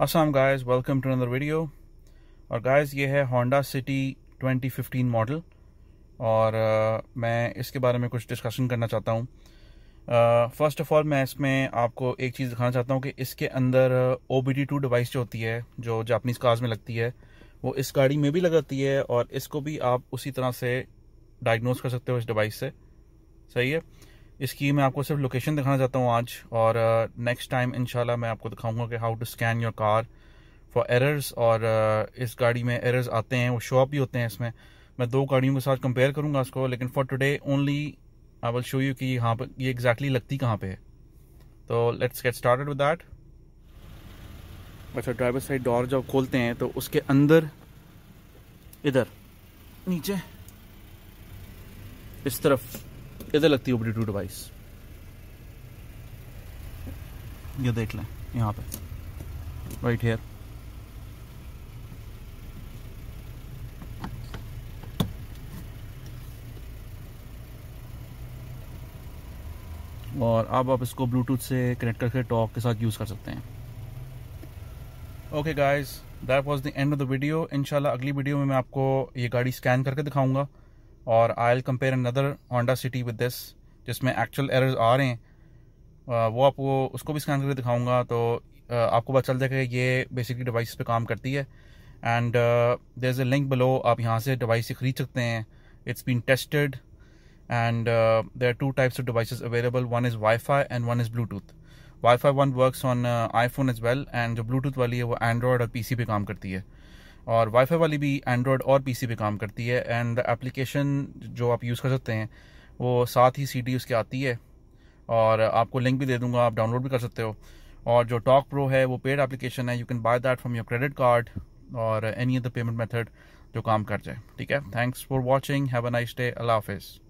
Aslam guys welcome to another video और guys ये है होंडा सिटी 2015 मॉडल और uh, मैं इसके बारे में कुछ डिस्कशन करना चाहता हूँ। फ़र्स्ट ऑफ़ ऑल मैं इसमें आपको एक चीज़ दिखाना चाहता हूँ कि इसके अंदर O B D two device जो होती है जो जापनीज़ कार्स में लगती है वो इस गाड़ी में भी लगाती है और इसको भी आप उसी तरह से डायग्नोज कर सकते हो इस डिवाइस से। सही है? इसकी मैं आपको सिर्फ़ लोकेशन दिखाना चाहता हूँ आज और नेक्स्ट टाइम इनशाला मैं आपको दिखाऊँगा कि how to scan your car for errors और uh, इस गाड़ी में एरर्स आते हैं वो शॉप भी होते हैं इसमें। मैं दो गाड़ियों के साथ कंपेयर करूँगा इसको लेकिन for today only I will show you कि यहाँ पर ये एग्जैक्टली लगती कहाँ पे है। तो let's get started with that अच्छा ड्राइवर साइड डोर जब खोलते हैं तो उसके अंदर इधर नीचे इस तरफ़। इधर लगती है ओबडी डिवाइस ये देख लें, यहाँ पे। राइट हेयर और अब आप इसको ब्लूटूथ से कनेक्ट करके टॉक के साथ यूज़ कर सकते हैं। Okay guys that was the end of the video इनशाला अगली वीडियो में मैं आपको ये गाड़ी स्कैन करके दिखाऊँगा। और I'll compare another Honda City with this जिसमें एक्चुअल एरर्स आ रहे हैं। वो आपको, उसको भी स्कैन करके दिखाऊँगा तो आपको पता चल जाएगा कि ये बेसिकली डिवाइस पे काम करती है। And there is a link below आप यहाँ से डिवाइस ख़रीद सकते हैं। It's been tested and there are two types of devices available one is wifi and one is Bluetooth wifi one works on iPhone as well and जो Bluetooth वाली है वो एंड्रॉयड और पी सी पे काम करती है। और वाईफाई वाली भी एंड्रॉयड और पीसी पे काम करती है एंड एप्लीकेशन जो आप यूज़ कर सकते हैं, वो साथ ही सीडी उसके आती है, और आपको लिंक भी दे दूँगा, आप डाउनलोड भी कर सकते हो। और जो टॉक प्रो है, वो पेड एप्लीकेशन है you can buy that from your credit card और एनी अदर पेमेंट मेथड जो काम कर जाए। ठीक है? Thanks for watching have a nice day अल्लाह हाफिज़